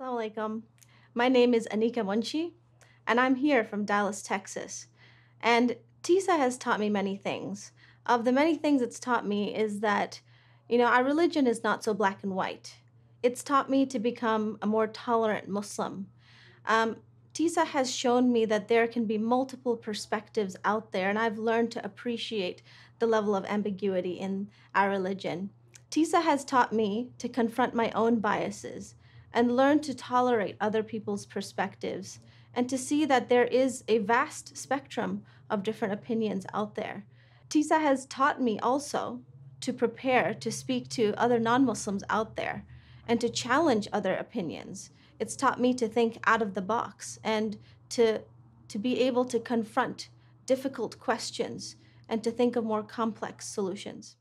Assalamu alaikum. My name is Anika Munshi, and I'm here from Dallas, Texas. And TISA has taught me many things. Of the many things it's taught me is that, you know, our religion is not so black and white. It's taught me to become a more tolerant Muslim. Um, TISA has shown me that there can be multiple perspectives out there, and I've learned to appreciate the level of ambiguity in our religion. TISA has taught me to confront my own biases and learn to tolerate other people's perspectives and to see that there is a vast spectrum of different opinions out there. TISA has taught me also to prepare to speak to other non Muslims out there and to challenge other opinions. It's taught me to think out of the box and to, to be able to confront difficult questions and to think of more complex solutions.